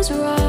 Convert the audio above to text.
was wrong.